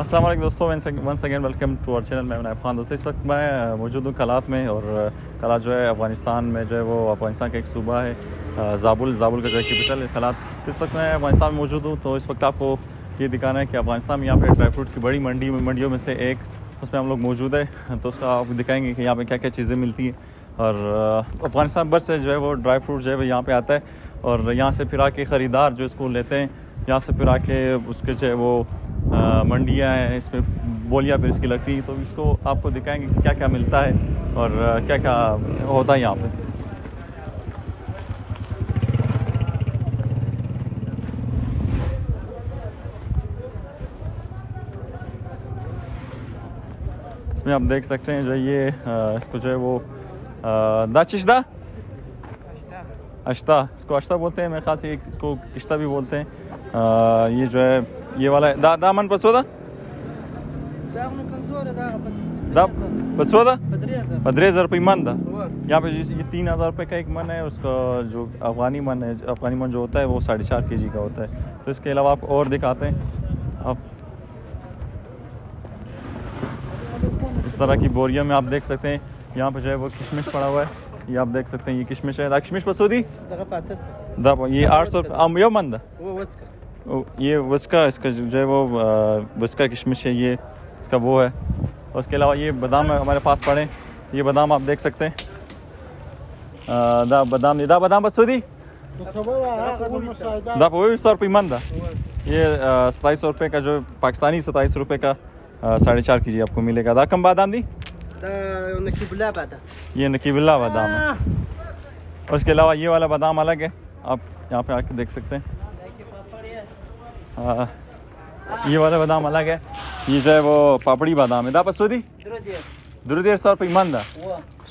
السلام علیکم دوستوں once again welcome to our channel میں نائب خان دوستوں اس وقت میں موجود ہوں کلات میں اور کلات جو ہے افغانستان میں جو ہے وہ افغانستان کا ایک صوبہ ہے زابل زابل کا جو ہے کیپٹل کلات۔ اس وقت میں افغانستان میں موجود ہوں تو اس وقت آپ کو یہ دکھانا ہے کہ افغانستان میں یہاں پہ ڈرائی فروٹ کی بڑی منڈی، منڈیوں میں سے ایک، اس میں ہم لوگ موجود ہے تو اس کا آپ دکھائیں گے کہ یہاں پہ کیا کیا چیزیں ملتی ہیں۔ اور افغانستان بھر سے جو ہے وہ ڈرائی فروٹ جو ہے وہ یہاں پہ آتا ہے۔ اور یہاں سے پھر آ کے خریدار جو اس کو لیتے ہیں، یہاں سے پھر آ کے اس کے جو ہے وہ منڈیاں ہیں اس میں بولیاں پھر اس کی لگتی ہیں تو اس کو آپ کو دکھائیں گے کہ کیا کیا ملتا ہے اور کیا کیا ہوتا ہے یہاں پہ۔ اس میں آپ دیکھ سکتے ہیں جو یہ اس کو جو ہے وہ دا چشدہ اشتا اس کو اشتا بولتے ہیں میرے سے اس کو کشتہ بھی بولتے ہیں۔ یہ جو ہے یہ والا دا دامن پسو دا دا پسو دا پدرے ہزار روپئے من دا۔ یہاں پہ یہ تین ہزار روپے کا ایک من ہے اس کا جو افغانی من ہے افغانی من جو ہوتا ہے وہ ساڑھے چار کے جی کا ہوتا ہے۔ تو اس کے علاوہ آپ اور دکھاتے ہیں۔ آپ اس طرح کی بوریوں میں آپ دیکھ سکتے ہیں۔ یہاں پہ جو ہے وہ کشمش پڑا ہوا ہے۔ یہ آپ دیکھ سکتے ہیں یہ کشمش ہے۔ کشمش پسو دی دا یہ آٹھ سو روپے یہ من دا۔ یہ وسکا اس کا جو ہے وہ وسکا کشمش ہے یہ اس کا وہ ہے۔ اور اس کے علاوہ یہ بادام ہمارے پاس پڑے۔ یہ بادام آپ دیکھ سکتے ہیں۔ دا بادام دا بادام بسو دی دا وہ سو روپئے من دا۔ یہ ستائیس سو روپے کا جو پاکستانی ستائیس روپے کا ساڑھے چار کے جی آپ کو ملے گا۔ دا کم بادام دی؟ یہ نقیب اللہ بادام ہے۔ اس کے علاوہ یہ والا بادام الگ ہے۔ آپ یہاں پہ آ کے دیکھ سکتے ہیں۔ یہ والا بادام الگ ہے۔ یہ جو ہے وہ پاپڑی بادام ہے۔ دا پسو دی در دیر سو روپئے من دا۔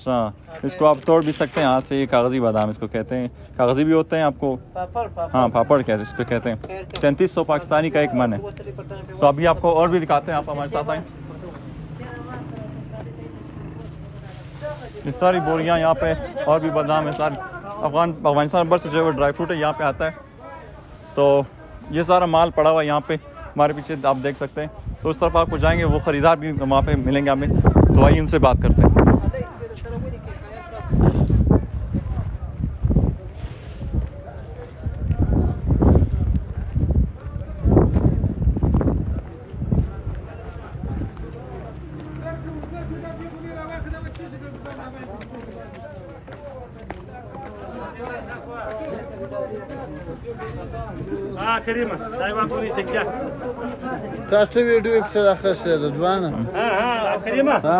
ہاں اس کو آپ توڑ بھی سکتے ہیں۔ ہاتھ سے یہ کاغذی بادام اس کو کہتے ہیں۔ کاغذی بھی ہوتے ہیں آپ کو۔ ہاں پاپڑ کہتے ہیں اس کو کہتے ہیں۔ تینتیس سو پاکستانی کا ایک من ہے۔ تو ابھی آپ کو اور بھی دکھاتے ہیں۔ آپ ہمارے ساتھ آئیں۔ ساری بوریاں یہاں پہ اور بھی بادام ہے سارے افغان افغانستان بھر سے جو ہے وہ ڈرائی فروٹ ہے یہاں پہ آتا ہے۔ تو یہ سارا مال پڑا ہوا ہے یہاں پہ، ہمارے پیچھے آپ دیکھ سکتے ہیں۔ تو اس طرف آپ کو جائیں گے، وہ خریدار بھی وہاں پہ ملیں گے ہمیں۔ تو آئیے ان سے بات کرتے ہیں۔ ها كريمه دايما كوني تكيا تاسو ویډیو په سره خسته د ځوانه ها ها كريمه ها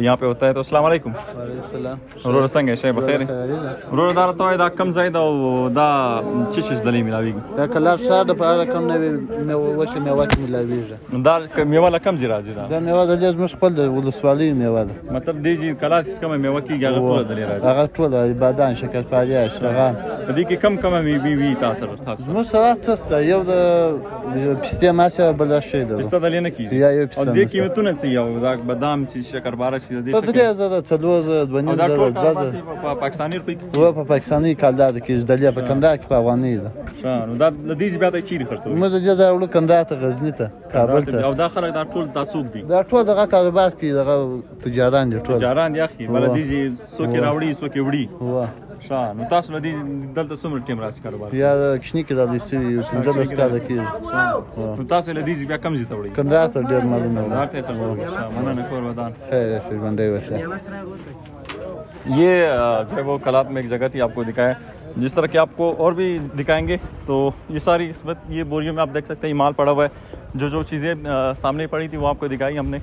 یہاں پہ ہوتا ہے تو السلام علیکم ورور څنګه شي بخیر ورور دا ته دا کم ځای دا دا چې شي دلی ملاویږي دا کلاب سره د په اړه کم نه وي وشه مې واکه ملاویږي دا میوه لا کم جرا زیرا دا میوه د زموږ خپل د ولسوالۍ میوه ده مطلب دی چې کلا چې کوم میوه کیږي هغه ټول دلی راځي هغه ټول بادام شکرپاري اشتغال دې کې کم کم می وی وی تاسو تاسو زموږ سره تاسو یو د پسته ماسه بل شي ده پسته دلی نه کیږي یا یو پسته دې قیمتونه څه یو دا بادام چې شکرباره شي دې په دې دا ټول دوه تاسو زره په پاکستاني روپۍ کې و په پاکستاني کالدار کې دلیا په کندهار کې په افغاني ده شان دا د دې بیا د چیرې خرڅوي موږ د دې ځای وړو کندهار ته غزني ته کابل ته او دا خلک دا ټول تاسو دي دا ټول دغه کاروبار کې دغه تجاران دي ټول جاران دی اخی بل دې څوک راوړي څوک وړي و شان نو تاسو له دې دلته څومره ټیم راځي کاروبار یا کشنی کې د لیسي پنځه لس کاله کې نو تاسو له دې بیا کم زی ته وړي کندهار ته ډېر معلومه دا ده ته خرڅوي شان مننه کور ودان خیر شي باندې وشه یہ جو ہے وہ کلات میں ایک جگہ تھی آپ کو دکھایا جس طرح کہ آپ کو اور بھی دکھائیں گے تو یہ ساری اس وقت یہ بوریوں میں آپ دیکھ سکتے ہیں یہ مال پڑا ہوا ہے جو جو چیزیں سامنے پڑی تھی وہ آپ کو دکھائی ہم نے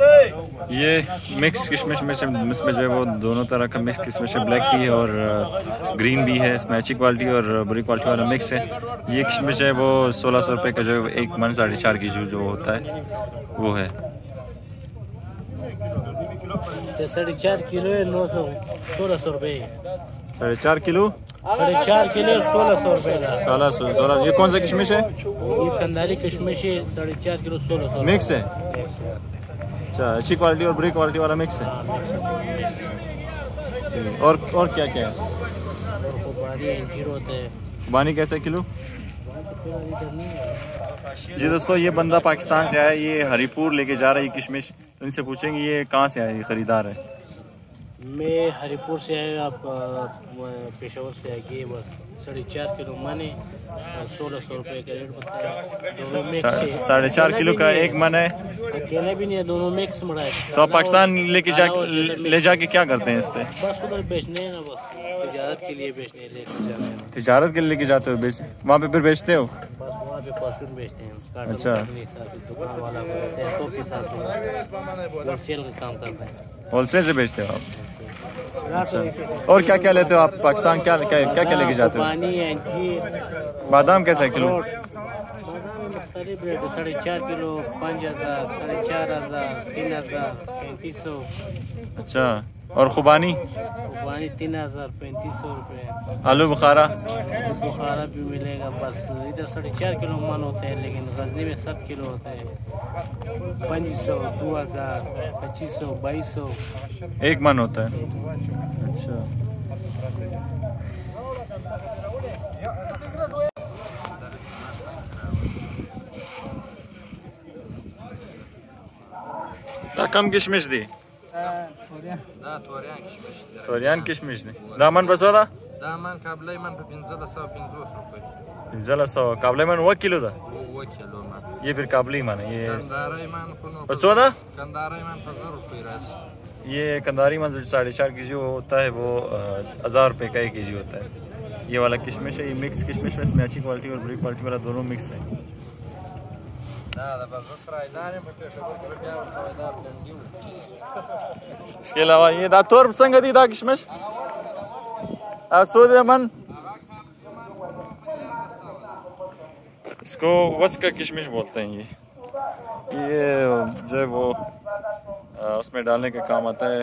یہ مکس کشمش میں سے اس میں جو ہے وہ دونوں طرح کا مکس کشمش ہے بلیک بھی ہے اور گرین بھی ہے اس میں اچھی کوالٹی اور بری کوالٹی والا مکس ہے۔ یہ کشمش ہے وہ سولہ سو روپے کا جو ہے ایک من ساڑھے چار کی جو جو ہوتا ہے وہ ہے۔ ساڑھے چار کلو ہے نو سو سولہ سو روپے۔ ساڑھے چار کلو؟ ساڑھے چار کلو سولہ سو روپے سولہ سو سولہ یہ کون سا کشمش ہے؟ یہ کنداری کشمش ہے ساڑھے چار کلو سولہ سو۔ مکس ہے۔ اچھا اچھی کوالٹی اور بری کوالٹی والا مکس ہے۔ اور اور کیا کیا ہے؟ بانی کیسے کلو؟ جی دوستو یہ بندہ پاکستان سے آیا یہ ہری پور لے کے جا رہا ہے یہ کشمش۔ تو ان سے پوچھیں گے یہ کہاں سے آیا یہ خریدار ہے؟ میں ہری پور سے آیا آپ پشاور سے آگے بس۔ ساڑھے چار کلو اور سولہ سو روپے کا ریٹ بتایا ساڑھے چار کلو کا ایک من ہے۔ اکیلا بھی نہیں ہے دونوں مکس مڑا ہے۔ تو آپ پاکستان لے کے جا لے جا کے کیا کرتے ہیں اس پہ؟ بس ادھر بیچنے ہیں نا بس۔ تجارت کے لیے بیچنے ہیں، لے کے جانا ہے۔ تجارت کے لیے لے کے جاتے ہو بیچ وہاں پہ پھر بیچتے ہو؟ بس وہاں پہ پرسون بیچتے ہیں۔ اچھا۔ دکان والا کو ہیں کے سے ہول سیل کا کام کرتا ہے۔ ہول سیل سے بیچتے ہو آپ؟ اور کیا کیا لیتے ہو آپ؟ پاکستان کیا کیا کیا کیا لے کے جاتے ہو؟ بادام کیسا ہے کلو؟ ساڑھے چار کلو پانچ ہزار ساڑھے چار ہزار تین ہزار۔ پینتیس سو اچھا اور خوبانی؟ پانی تین ہزار پینتیس سو روپے۔ آلو بخارا؟ بخارا بھی ملے گا بس ادھر ساڑھے چار کلو من ہوتے ہیں لیکن غزنی میں سات کلو ہوتے ہیں۔ پانچ سو دو ہزار پچیس سو بائیس سو ایک من ہوتا ہے۔ اچھا۔ کم کشمش دی توریان کشمش دی توریان کشمش دی دا من بسو دا دا من کابلی من په 1550 روپۍ پنځله سو کابلی من و کلو دا و کیلو من یہ پھر کابلی من ہے یہ کنداری من کو بسو دا کنداری من په 1000 روپۍ راځي یہ کنداری من جو ساڑھے چار کے جی ہوتا ہے وہ ہزار روپے کا ایک کے جی ہوتا ہے یہ والا کشمش ہے یہ مکس کشمش میں اس میں اچھی کوالٹی اور بری کوالٹی والا دونوں مکس ہے اس کے علاوہ یہ دا تور سنگ دی دا کشمش سو دے من اس کو وس کا کشمش بولتے ہیں یہ یہ جو ہے وہ اس میں ڈالنے کے کام آتا ہے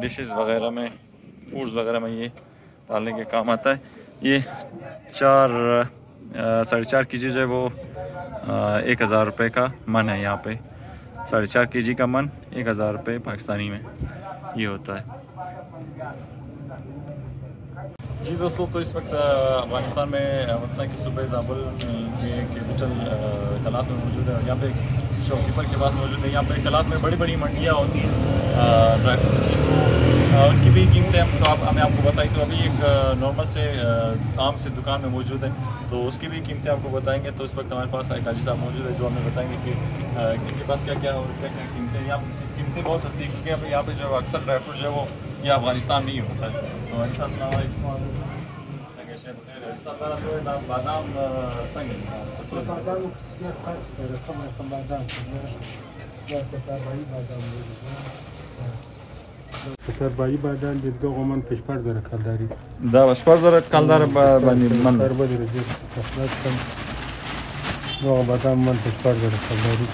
ڈشز وغیرہ میں فوڈز وغیرہ میں یہ ڈالنے کے کام آتا ہے یہ چار ساڑھے چار کے جی جو ہے وہ ایک ہزار روپے کا من ہے یہاں پہ۔ ساڑھے چار کے جی کا من ایک ہزار روپے پاکستانی میں۔ یہ ہوتا ہے۔ جی دوستو، تو اس وقت افغانستان میں، افغانستان کے صوبہ زابل کے کیپٹل کلات میں موجود ہے۔ یہاں پہ شاپ کیپر کے پاس موجود ہے یہاں پہ کلات میں بڑی بڑی منڈیاں ہوتی ہیں ڈرائی فروٹ کی۔ تو ان کی بھی قیمتیں ہم تو آپ، ہمیں آپ کو بتائی تو ابھی ایک نارمل سے عام سے دکان میں موجود ہے تو اس کی بھی قیمتیں آپ کو بتائیں گے۔ تو اس وقت ہمارے پاس ایک حاجی صاحب موجود ہے جو ہمیں بتائیں گے کہ ان کے پاس کیا کیا اور کیا کیا قیمتیں یہاں قیمتیں بہت سستی ہیں۔ کیونکہ یہاں پہ جو ہے اکثر ڈرائی فروٹ جو ہے وہ یہ افغانستان میں ہی ہوتا ہے۔ تو حاجی صاحب السلام علیکم۔ بادام تربایی بادام د دغه من زره کلداري. دا زره کلدار باندې من کم دغه بادام من زره کلداري.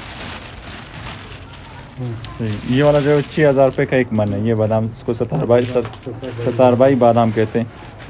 یہ والا جو ہے چھ ہزار روپے کا ایک من ہے؟ یہ بادام اس کو ستار بائی ستار بائی بادام کہتے ہیں.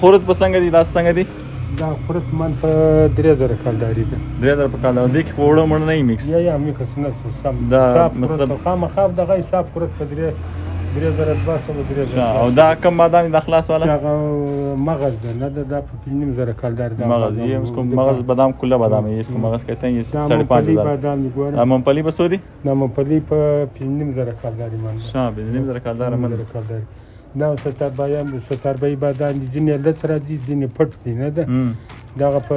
خورت په څنګه دي دا څنګه دي دا خورت من په 3000 کالداري ده 3000 په کالداري دي کې وړو مړ نه میکس یا یا میکس نه سم دا مطلب خامخاب دغه حساب خورت په 3000 او دا کم بادام د خلاص والا هغه مغز ده نه ده په 5.5 زره کال دار ده مغز یې اس کو مغز بادام کله بادام یې اس کو مغز کہتے ہیں 5.5000 بادام ګور امم پلی په سودی نو امم پلی په 5.5 زره کال دار من شاه 5.5 زره کال دار من کال دار دا ستار بایان ستار بای بادام دي نه لتر دي دي نه پټ دي نه ده دا په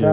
دا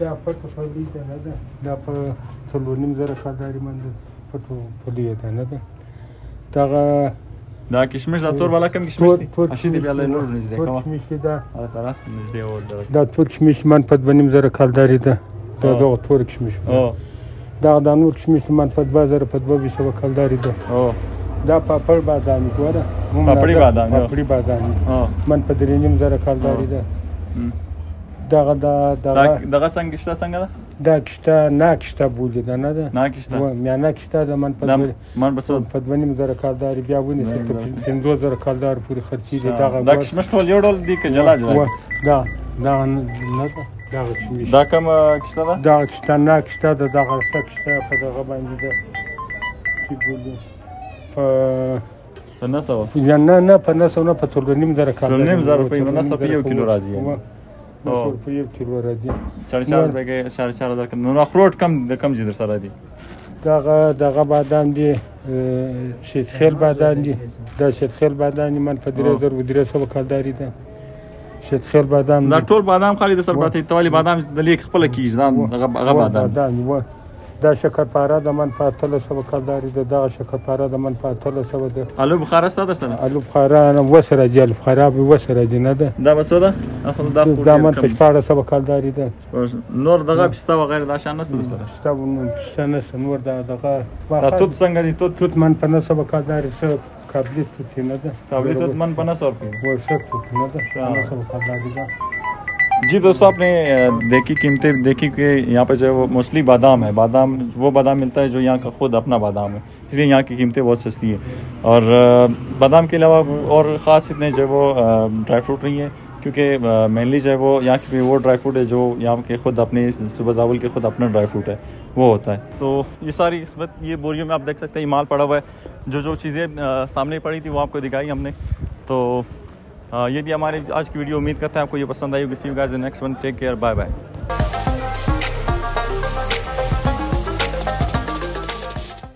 دا فټو فلی ته نه دا دا په 3.5 کارداري باندې فټو فلی ته نه دا دا دا کشمش دا تور بالا کم کشمش دی؟ اشی دی بیاله نور نزدې کوه کشمش دا هغه تراس نزدې اور دا تور کشمش من پد بنیم زره کالداري ده. دا دغه تور کشمش او دا د نور کشمیر من په 2000 په 22 سو کال داري ده. او. دا پاپړ بادامي ګوره پاپړی بادامي پاپړی بادامي من په درې نیم زره کال داري ده. دغه دا دغه دغه څنګه شته څنګه ده؟ دا کشته نه کشته بولی ده نه ده؟ نه کشته. و میا نه کشته ده من په من بس په دونیم زره کاردار بیا ونی ست پنځو زره کاردار پوری خرچی دي دغه دا کشمش ټول یو ډول دي که جلا جلا. دا دا نه ده. دغه کشمش دا کوم کشته ده؟ دغه کشته نه کشته ده دغه څه کشته په دغه باندې ده چې بولي په په نه سوه. یا نه نه په نه سو نه په څلور نیم زره کالداري څلور نیم زره روپۍ، نو نیم نسه په یو کیلو راځي یعنی. و- نسه او. په یو کیلو راځي. ساڑھے چار نور- روپے کے ساڑھے چار ہزار کا نو اخروٹ کم کم جی در سارا دی؟ دغه دغه بادام دي شیت خیل بادام دي. دا شیت خیل بادام من په درې او. زر و درې سوه کالداري ده شتخیل بادام دا ټول بادام خالي د سرباته توالي بادام د لیک خپل کیږي دا هغه بادام دا شکرپاره د من په 1300 کلداري د دغه شکرپاره د من په 1300 ده الو بخاره ستاسو سره الو بخاره نه وسره جل بخاره به وسره دي نه ده. دا وسو ده؟ اخو دا خو دا من په 1400 کلداري ده. نور دغه پسته و غیر دا شان نسته سره پسته و پسته نسته نور دا دغه دا توت څنګه دي؟ توت توت من په 900 کلداري سره قابلیت توت نه ده. قابلیت توت من په 900 ورکې ورشه توت نه ده. 900 کلداري ده. جی دوستو، آپ نے دیکھی قیمتیں، دیکھی کہ یہاں پہ جو ہے وہ موسٹلی بادام ہے۔ بادام، وہ بادام ملتا ہے جو یہاں کا خود اپنا بادام ہے۔ اس لیے یہاں کی قیمتیں بہت سستی ہیں۔ اور بادام کے علاوہ اور خاص اتنے جو ہے وہ ڈرائی فروٹ نہیں ہیں۔ کیونکہ مینلی جو ہے وہ یہاں کی وہ ڈرائی فروٹ ہے جو یہاں کے خود اپنے، صبح زاول کے خود اپنا ڈرائی فروٹ ہے۔ وہ ہوتا ہے۔ تو یہ ساری اس وقت یہ بوریوں میں آپ دیکھ سکتے ہیں، یہ مال پڑا ہوا ہے۔ جو جو چیزیں سامنے پڑی تھی وہ آپ کو دکھائی ہم نے۔ تو ہاں، یہ تھی ہماری آج کی ویڈیو، امید کرتے ہیں آپ کو یہ پسند آئی ہوگی۔ See you guys next one take care bye bye